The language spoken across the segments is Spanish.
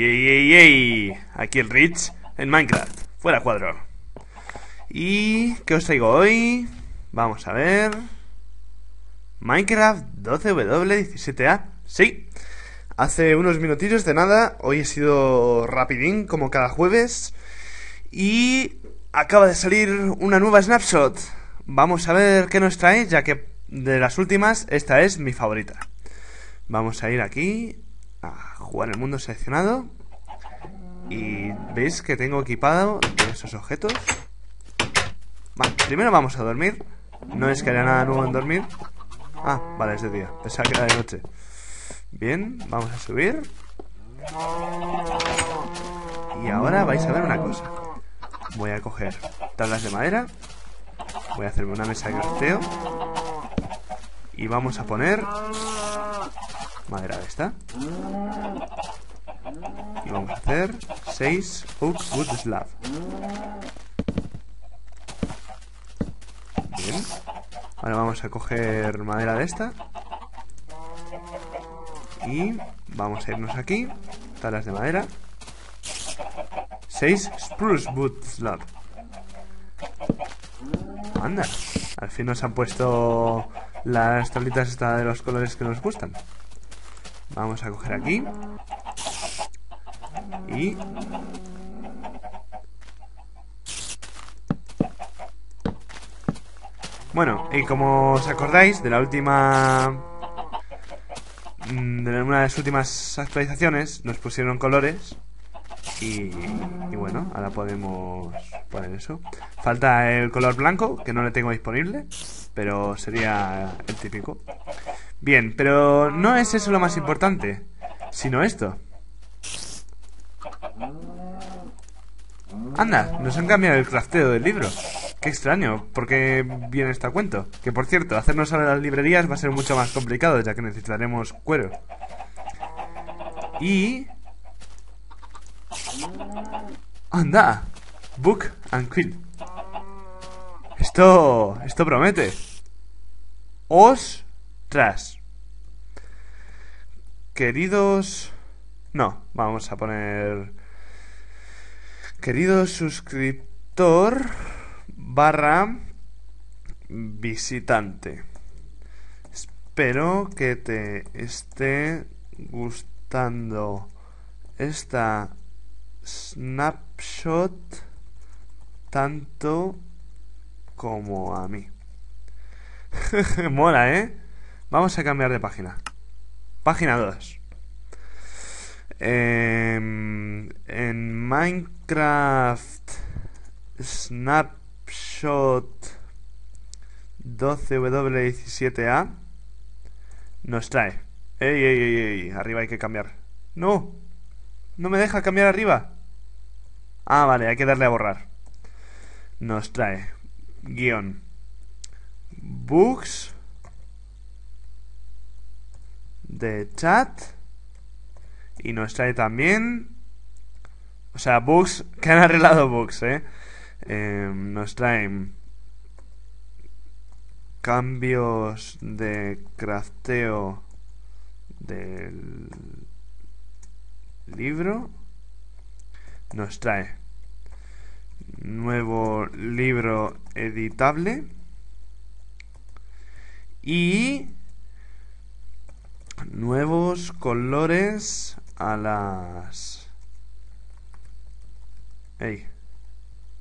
Ey, ey, aquí el Rich en Minecraft, fuera cuadro. ¿Y qué os traigo hoy? Vamos a ver. Minecraft 12W17A. Sí, hace unos minutillos de nada, hoy he sido rapidín como cada jueves. Y acaba de salir una nueva snapshot. Vamos a ver qué nos trae, ya que de las últimas, esta es mi favorita. Vamos a ir aquí a jugar el mundo seleccionado. Y veis que tengo equipado esos objetos. Vale, primero vamos a dormir. No es que haya nada nuevo en dormir. Ah, vale, es de día. Pensaba que era de noche. Bien, vamos a subir. Y ahora vais a ver una cosa. Voy a coger tablas de madera. Voy a hacerme una mesa de crafteo. Y vamos a poner madera de esta. Y vamos a hacer 6 oak wood slab. Bien. Ahora vamos a coger madera de esta. Y vamos a irnos aquí. Talas de madera. 6 spruce wood slab. Anda. Al fin nos han puesto las tablitas de los colores que nos gustan. Vamos a coger aquí. Y... Bueno, y como os acordáis de la última... mm, De una de las últimas actualizaciones nos pusieron colores y, y bueno, ahora podemos poner eso. Falta el color blanco, que no le tengo disponible, pero sería el típico. Bien, pero no es eso lo más importante, sino esto. Anda, nos han cambiado el crafteo del libro. Qué extraño, ¿por qué viene este cuento? Que por cierto, hacernos a las librerías va a ser mucho más complicado, ya que necesitaremos cuero. Y... Anda, Book and Quill. Esto... esto promete. Queridos... No, vamos a poner... Querido suscriptor barra visitante. Espero que te esté gustando esta snapshot tanto como a mí. Mola, ¿eh? Vamos a cambiar de página. Página 2. Em, en Minecraft Snapshot 12W17A nos trae. Ey, ey, ey, ey, arriba hay que cambiar. No, no me deja cambiar arriba. Ah, vale, hay que darle a borrar. Nos trae guion books de chat. Y nos trae también o sea bugs que han arreglado bugs eh, eh nos traen cambios de crafteo del libro. Nos trae nuevo libro editable. Y colores a las hey,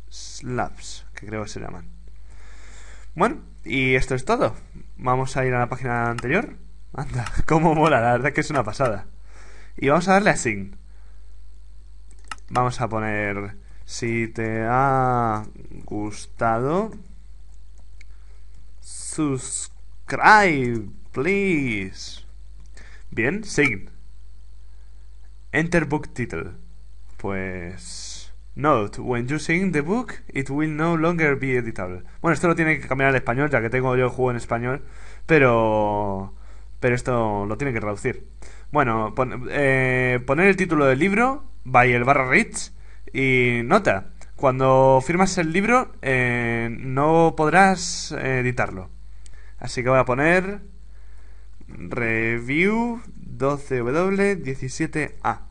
slabs que creo que se llaman. Bueno y esto es todo. Vamos a ir a la página anterior. Anda cómo mola la verdad que es una pasada. Y vamos a darle a sign vamos a poner si te ha gustado subscribe please bien sign enter book title. Pues note when you sign the book it will no longer be editable. Bueno esto lo tiene que cambiar al español ya que tengo yo el juego en español pero pero esto lo tiene que traducir. Bueno, pon- eh, poner el título del libro, by el barra Rich, y nota, cuando firmas el libro eh, no podrás editarlo. Así que voy a poner review 12W17A.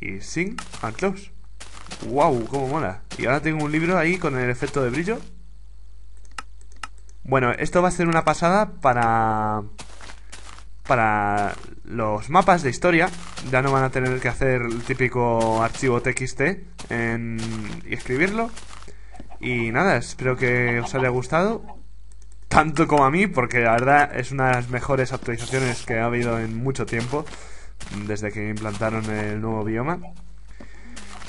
Y sing and close. ¡Wow! ¡Cómo mola! Y ahora tengo un libro ahí con el efecto de brillo. Bueno, esto va a ser una pasada para... Para los mapas de historia. Ya no van a tener que hacer el típico archivo TXT y escribirlo. Y nada, espero que os haya gustado. Tanto como a mí, porque la verdad es una de las mejores actualizaciones que ha habido en mucho tiempo. Desde que implantaron el nuevo bioma.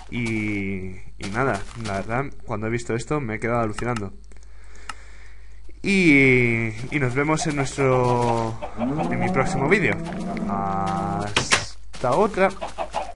Y, y nada, la verdad, cuando he visto esto me he quedado alucinando. Y, y nos vemos en nuestro en mi próximo vídeo. Hasta otra.